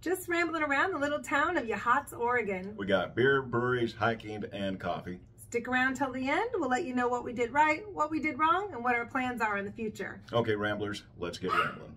Just rambling around the little town of Yachats, Oregon. We got beer, breweries, hiking, and coffee. Stick around till the end. We'll let you know what we did right, what we did wrong, and what our plans are in the future. Okay, Ramblers, let's get rambling.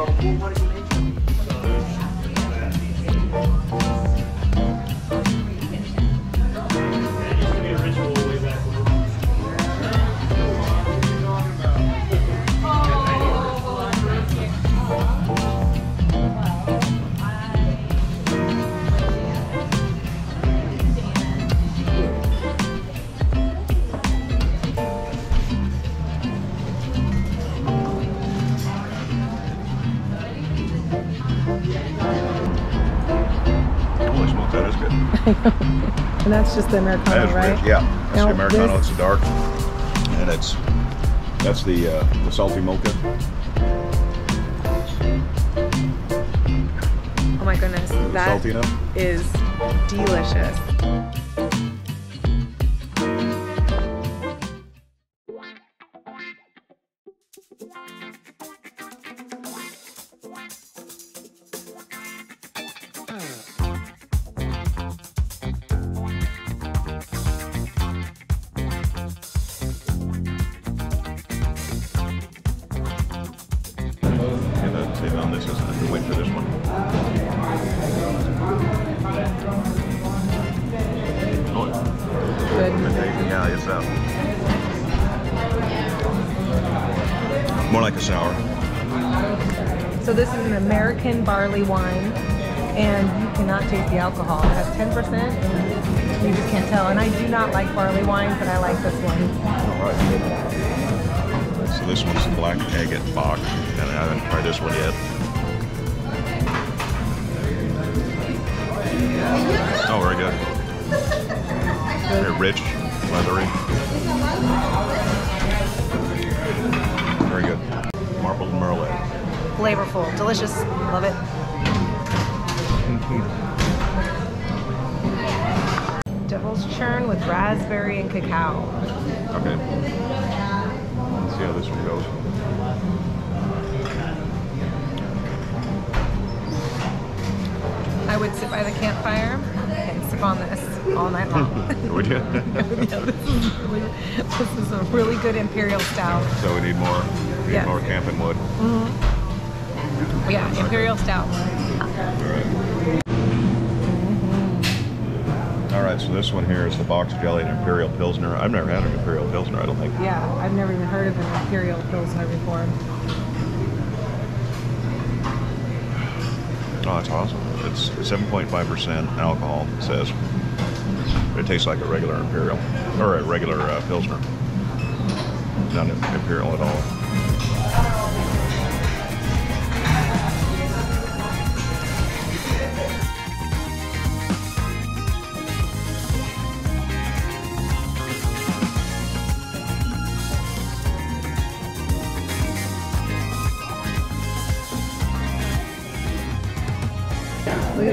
Ờ, buông and that's just the Americano, That is right? rich. Yeah, that's Now, the Americano. this- It's the dark, and it's that's the uh, the salty mocha. Oh my goodness, that salty is delicious. On this is the wait for this one. Oh, Good. yeah, it's uh, more like a sour. So this is an American barley wine, and you cannot taste the alcohol. It has 10%, and you just can't tell. And I do not like barley wine, but I like this one. All right. So this one's the black agate Bock, and I haven't tried this one yet. Oh, very good. Very rich, leathery. Very good. Marbled Merlot. Flavorful, delicious, love it. Devil's churn with raspberry and cacao. Okay. Let's see how this one goes. Would sit by the campfire and sip on this all night long. Would you? yeah, this is, really, this is a really good imperial stout. so we need more, need Yes. more camping wood. Mm-hmm. Yeah, imperial stout. Mm-hmm. All right, so this one here is the box jelly and Imperial Pilsner. I've never had an Imperial Pilsner, I don't think. Yeah, I've never even heard of an imperial pilsner before. Oh, that's awesome. It's 7.5% alcohol, it says. But it tastes like a regular Imperial, or a regular uh, Pilsner. Not Imperial at all.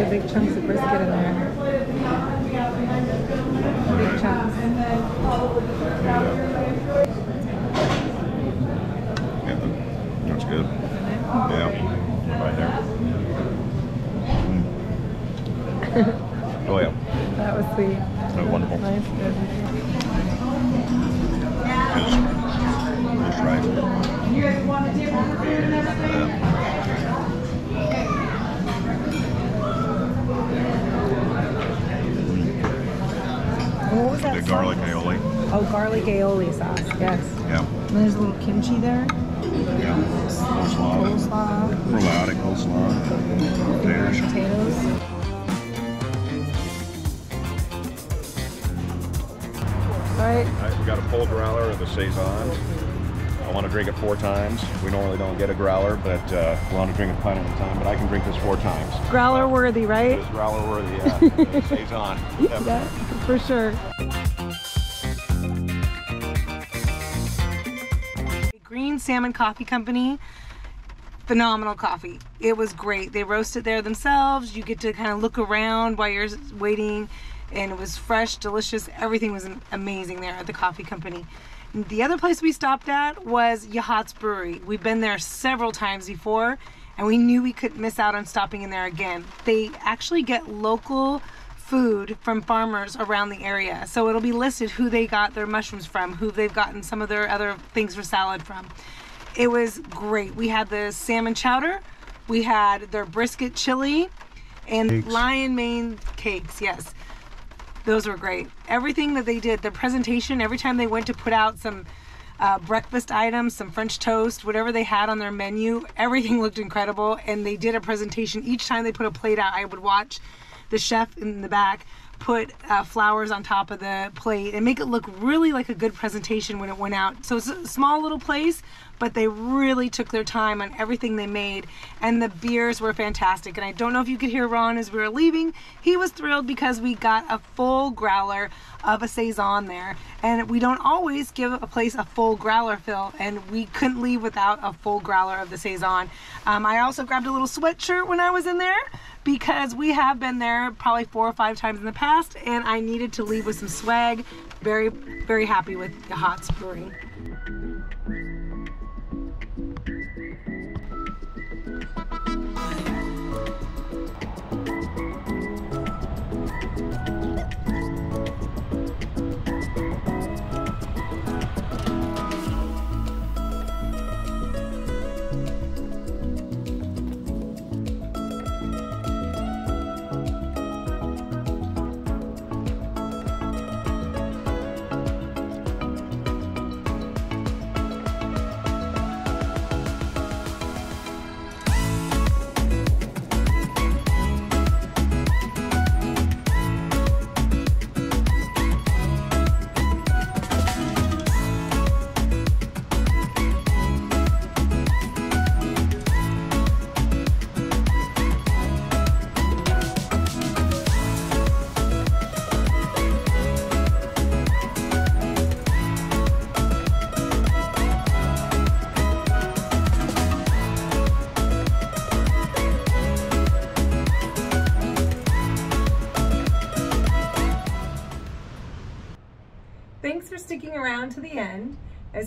Big chunks of brisket in there. Big chunks. Yeah, that's good. Yeah, right there. Mm. Oh, yeah. That was sweet. Oh, wonderful. Nice, good. Just, just right. Oh, garlic aioli sauce. Yes. Yeah. And there's a little kimchi there. Yeah. Coleslaw. Coleslaw. Probiotic coleslaw. Potatoes. Potatoes. All right. All right, we got a full growler of the Saison. I want to drink it four times. We normally don't get a growler, but uh, we want to drink a pint at a time. But I can drink this four times. Growler worthy, right? is growler worthy, yeah. The Saison. Yeah, for sure. Salmon Coffee Company. Phenomenal coffee. It was great. They roast it there themselves. You get to kind of look around while you're waiting, and it was fresh, delicious. Everything was amazing there at the coffee company. The other place we stopped at was Yachats Brewery. We've been there several times before, and we knew we couldn't miss out on stopping in there again. They actually get local food from farmers around the area. So it'll be listed who they got their mushrooms from, who they've gotten some of their other things for salad from. It was great. We had the salmon chowder, we had their brisket chili, and Cakes. lion mane cakes. Yes, those were great. Everything that they did, their presentation, every time they went to put out some uh, breakfast items, some French toast, whatever they had on their menu, everything looked incredible. And they did a presentation each time they put a plate out. I would watch the chef in the back put uh, flowers on top of the plate and make it look really like a good presentation when it went out. So it's a small little place, but they really took their time on everything they made. And the beers were fantastic. And I don't know if you could hear Ron as we were leaving. He was thrilled because we got a full growler of a Saison there. And we don't always give a place a full growler fill. And we couldn't leave without a full growler of the Saison. Um, I also grabbed a little sweatshirt when I was in there because we have been there probably four or five times in the past and I needed to leave with some swag. Very, very happy with Yachats Brewing. Thanks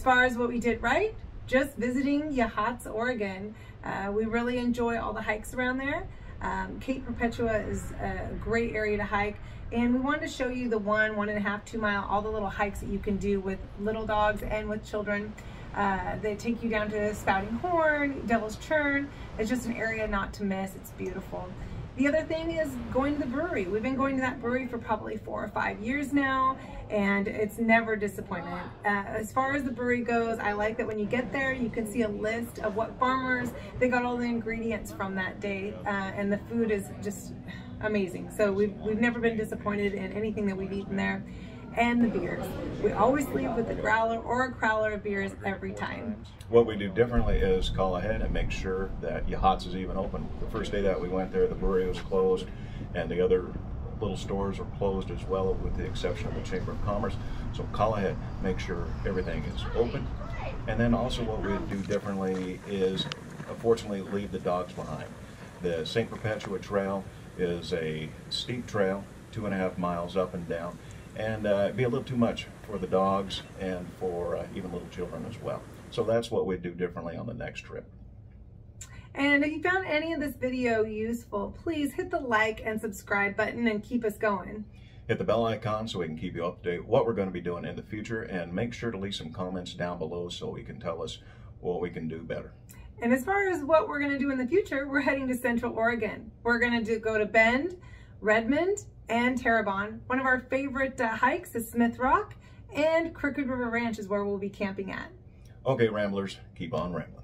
As far as what we did right, just visiting Yachats, Oregon. Uh, we really enjoy all the hikes around there. Um, Cape Perpetua is a great area to hike and we wanted to show you the one, one and a half, two mile, all the little hikes that you can do with little dogs and with children. Uh, they take you down to Spouting Horn, Devil's Churn. It's just an area not to miss. It's beautiful. The other thing is going to the brewery. We've been going to that brewery for probably four or five years now, and it's never disappointment. Uh, as far as the brewery goes, I like that when you get there, you can see a list of what farmers, they got all the ingredients from that day, uh, and the food is just amazing. So we've, we've never been disappointed in anything that we've eaten there and the beers. We always leave with a growler or a crowler of beers every time. What we do differently is call ahead and make sure that Yachats is even open. The first day that we went there, the brewery was closed and the other little stores are closed as well with the exception of the Chamber of Commerce. So call ahead, make sure everything is open. And then also what we do differently is unfortunately leave the dogs behind. The St. Perpetua Trail is a steep trail, two and a half miles up and down and uh, it'd be a little too much for the dogs and for uh, even little children as well. So that's what we'd do differently on the next trip. And if you found any of this video useful, please hit the like and subscribe button and keep us going. Hit the bell icon so we can keep you up to date what we're going to be doing in the future and make sure to leave some comments down below so we can tell us what we can do better. And as far as what we're going to do in the future, we're heading to Central Oregon. We're going to go to Bend, Redmond, and Terrebonne. One of our favorite uh, hikes is Smith Rock, and Crooked River Ranch is where we'll be camping at. Okay, Ramblers, keep on rambling.